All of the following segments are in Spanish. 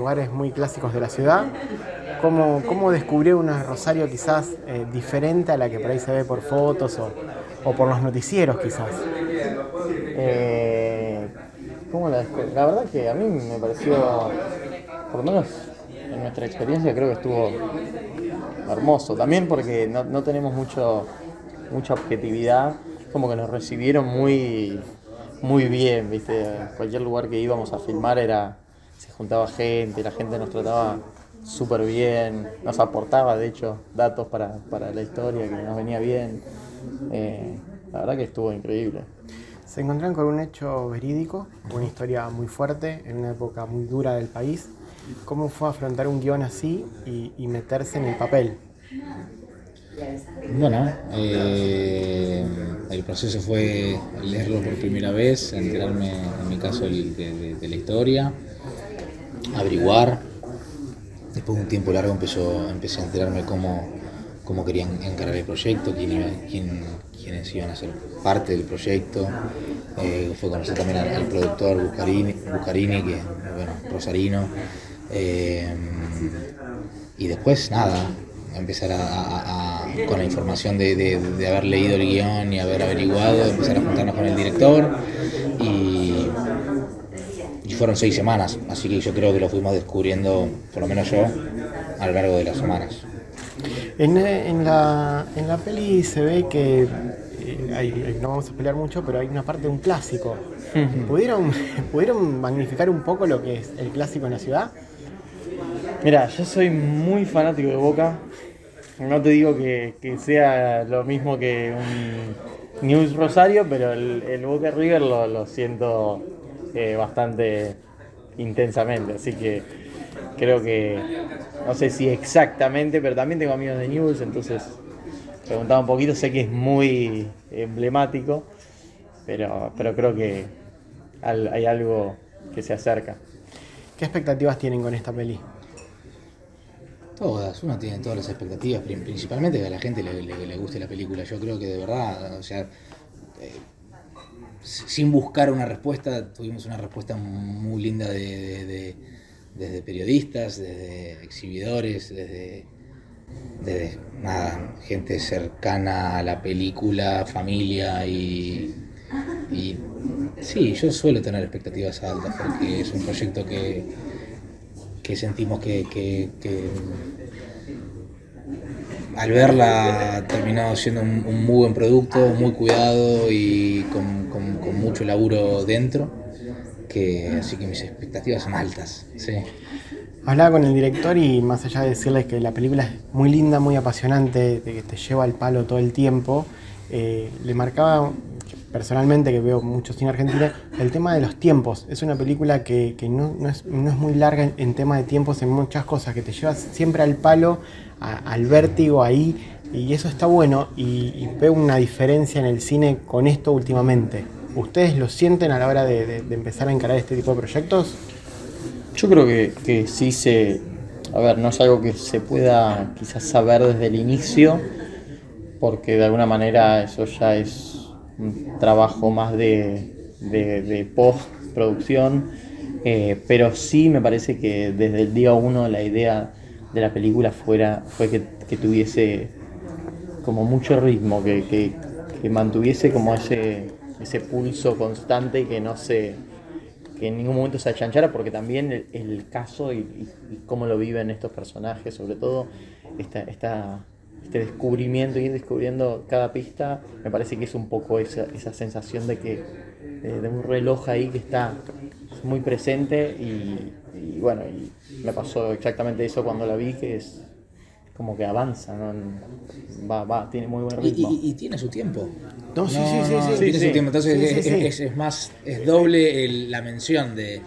lugares muy clásicos de la ciudad. ¿Cómo, cómo descubrió una Rosario quizás eh, diferente a la que por ahí se ve por fotos o, por los noticieros quizás? Eh, ¿cómo la, la verdad que a mí me pareció, por lo menos en nuestra experiencia, creo que estuvo hermoso. También porque no, no tenemos mucho, mucha objetividad, como que nos recibieron muy, muy bien, ¿viste? Cualquier lugar que íbamos a filmar era se juntaba gente, la gente nos trataba súper bien, nos aportaba de hecho datos para, la historia que nos venía bien. Eh, la verdad que estuvo increíble. Se encontraron con un hecho verídico, una historia muy fuerte, en una época muy dura del país. ¿Cómo fue afrontar un guion así y, meterse en el papel? Bueno, eh, el proceso fue leerlo por primera vez, enterarme en mi caso de la historia, averiguar, Después de un tiempo largo empezó, empecé a enterarme cómo, cómo querían encarar el proyecto, quién quién, quiénes iban a ser parte del proyecto. Eh, fue conocer también al, productor Buscarini, que bueno, Rosarino. Eh, y después nada, empezar a, con la información de, de, haber leído el guion y haber averiguado, empezar a juntarnos con el director y fueron seis semanas, así que yo creo que lo fuimos descubriendo, por lo menos yo, a lo largo de las semanas. En, en, la, en la peli se ve que, eh, no vamos a pelear mucho, pero hay una parte de un clásico. ¿Pudieron, ¿Pudieron magnificar un poco lo que es el clásico en la ciudad? Mira, yo soy muy fanático de Boca. No te digo que, sea lo mismo que un News Rosario, pero el, Boca River lo, lo siento eh, bastante intensamente. Así que creo que, no sé si exactamente, pero también tengo amigos de News, entonces preguntaba un poquito, sé que es muy emblemático, pero, pero creo que hay algo que se acerca. ¿Qué expectativas tienen con esta peli? Todas, uno tiene todas las expectativas, principalmente que a la gente le, guste la película. Yo creo que de verdad, o sea, sin buscar una respuesta, tuvimos una respuesta muy linda de, desde periodistas, desde exhibidores, desde, nada, gente cercana a la película, familia y, y sí, yo suelo tener expectativas altas porque es un proyecto que, que sentimos que, que al verla ha terminado siendo un, muy buen producto, muy cuidado y con, mucho laburo dentro, así que mis expectativas son altas. Sí. Hablaba con el director y más allá de decirles que la película es muy linda, muy apasionante, de que te lleva al palo todo el tiempo, eh, le marcaba personalmente, que veo mucho cine argentino, el tema de los tiempos. Es una película que, no, es, muy larga en, tema de tiempos, en muchas cosas, que te lleva siempre al palo, al vértigo ahí, y eso está bueno, y, veo una diferencia en el cine con esto últimamente. ¿Ustedes lo sienten a la hora de, empezar a encarar este tipo de proyectos? Yo creo que, que sí se... A ver, no es algo que se pueda quizás saber desde el inicio, porque de alguna manera eso ya es un trabajo más de, de, postproducción, eh, pero sí me parece que desde el día uno la idea de la película fuera, fue que, tuviese como mucho ritmo, que, mantuviese como ese, ese pulso constante y que no se que en ningún momento se achanchara, porque también el, caso y, cómo lo viven estos personajes, sobre todo esta, esta este descubrimiento, ir descubriendo cada pista, me parece que es un poco esa, esa sensación de que de, un reloj ahí que está muy presente y, bueno, y me pasó exactamente eso cuando la vi, que es como que avanza, va, va, tiene muy buen ritmo. Y, tiene su tiempo. No, sí, sí, sí, sí, Tiene su tiempo, entonces es, más, es doble la mención de,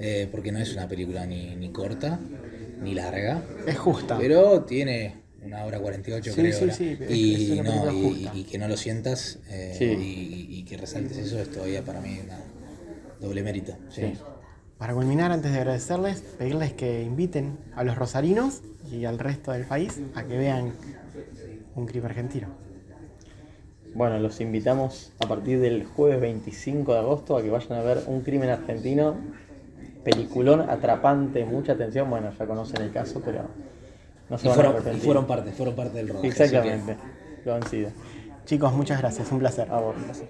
eh, porque no es una película ni, ni corta, ni larga. Es justa. Pero tiene una hora 48 creo. y, no, y, que no lo sientas eh, y, que resaltes eso es todavía para mí una doble mérito. Para culminar, antes de agradecerles, pedirles que inviten a los rosarinos y al resto del país a que vean un crimen argentino. Bueno, los invitamos a partir del jueves 25 de agosto a que vayan a ver un crimen argentino peliculón atrapante, mucha atención, bueno, ya conocen el caso, pero no se Y van a fueron, arrepentir. y fueron parte, fueron parte del rodaje. que- Exactamente, lo han sido. Chicos, muchas gracias, un placer. A vos, gracias.